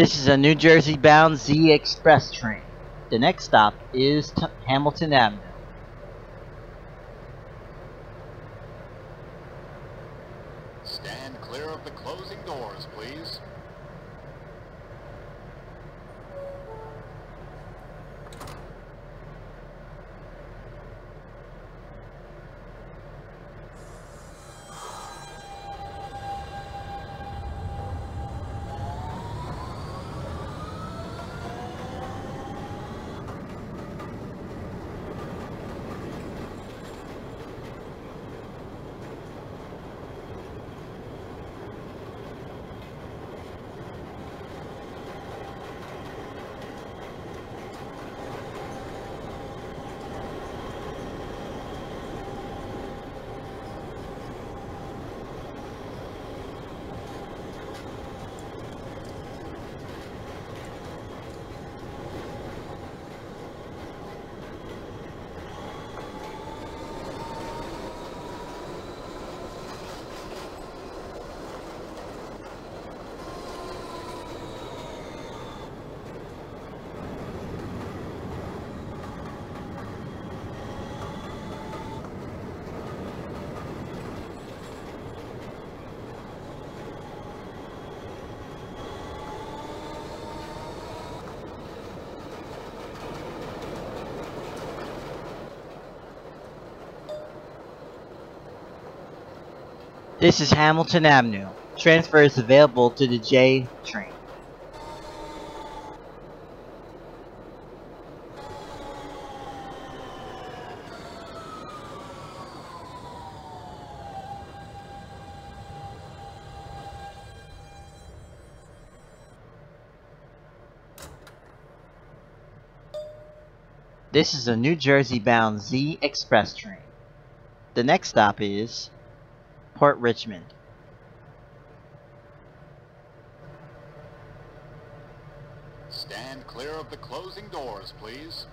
This is a New Jersey bound Z Express train. The next stop is Hamilton Avenue. Stand clear of the closing doors, please. This is Hamilton Avenue. Transfer is available to the J train. This is a New Jersey bound Z Express train. The next stop is Port Richmond. Stand clear of the closing doors, please.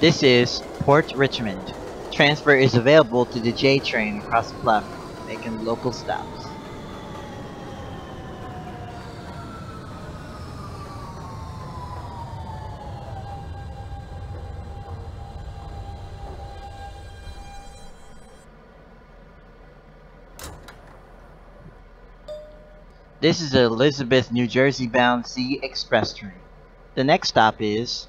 This is Port Richmond. Transfer is available to the J train across the platform, making local stops. This is the Elizabeth, New Jersey bound Z Express train. The next stop is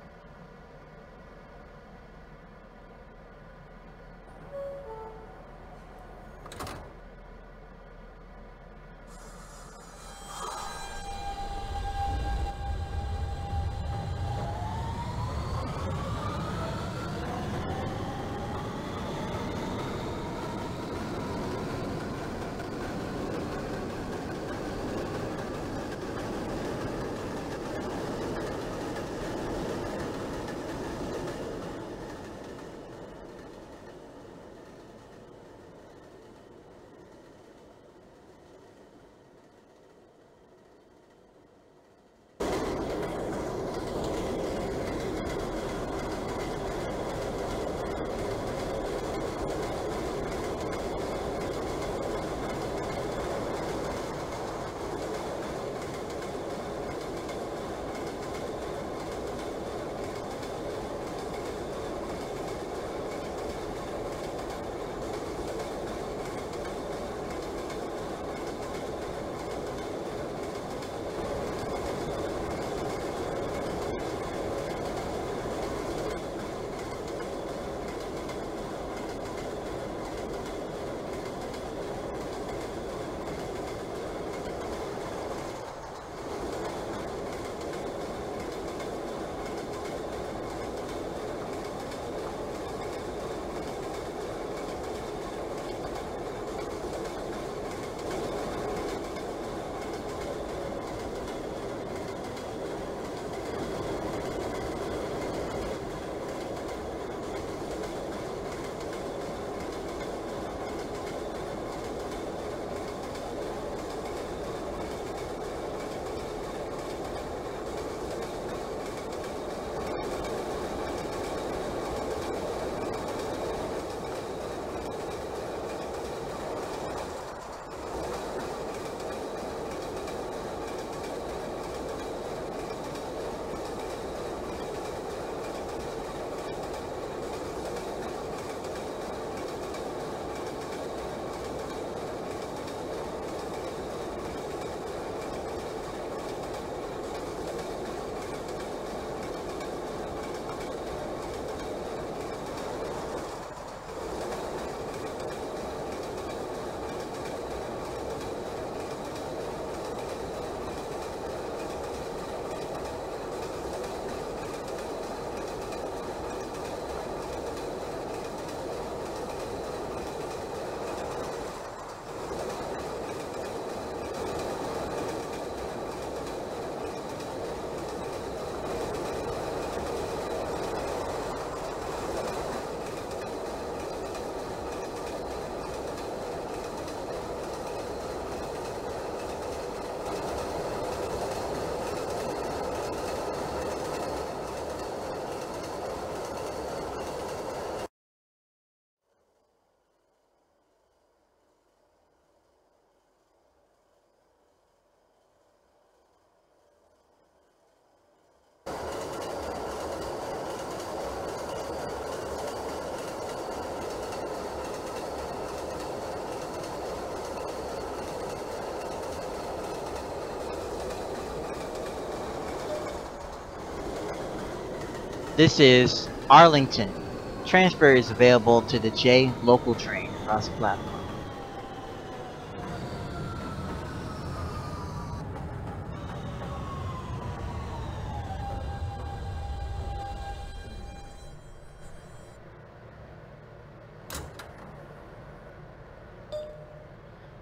This is Arlington. Transfer is available to the J local train across the platform.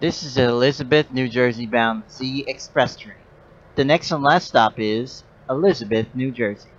This is Elizabeth, New Jersey bound Z Express train. The next and last stop is Elizabeth, New Jersey.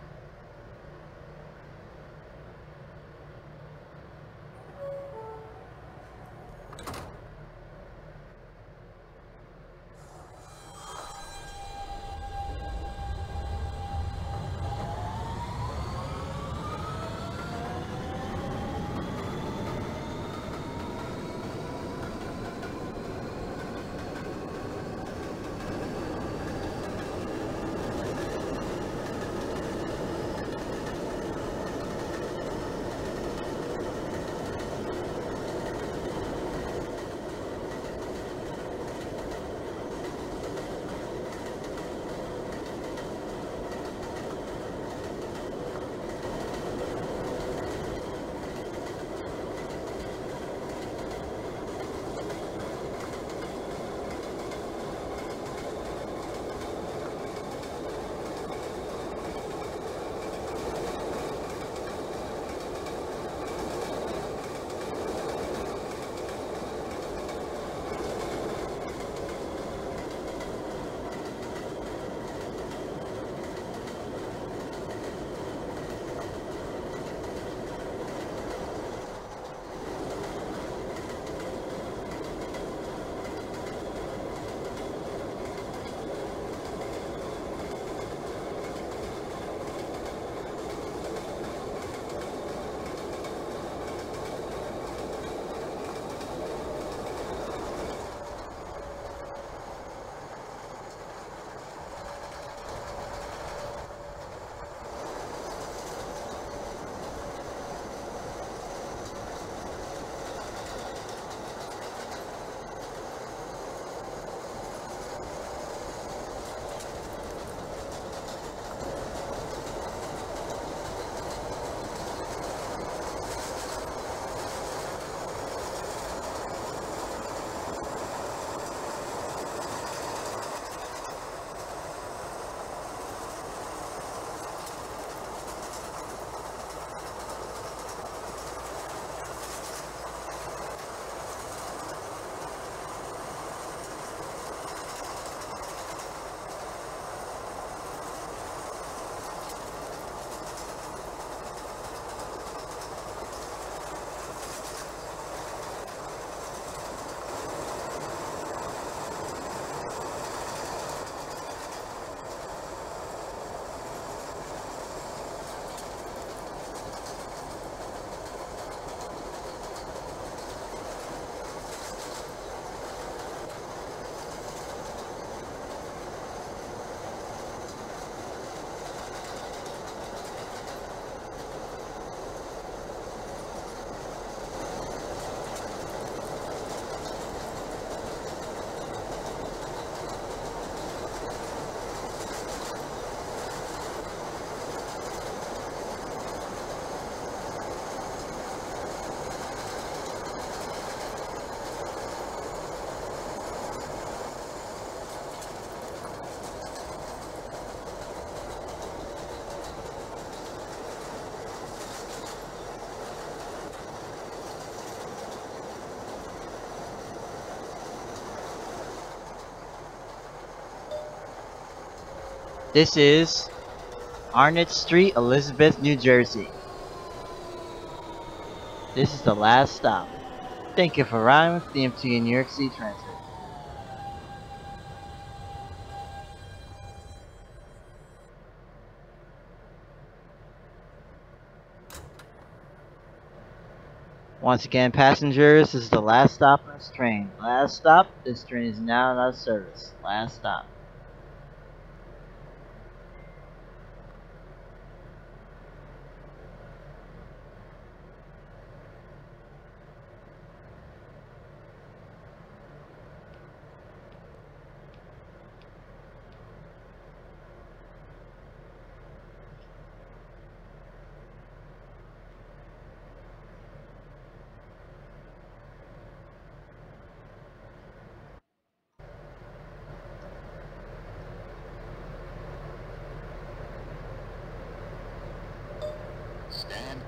This is Arnott Street, Elizabeth, New Jersey. This is the last stop. Thank you for riding with the MTA New York City Transit. Once again, passengers, this is the last stop on this train. Last stop, this train is now out of service. Last stop. Stand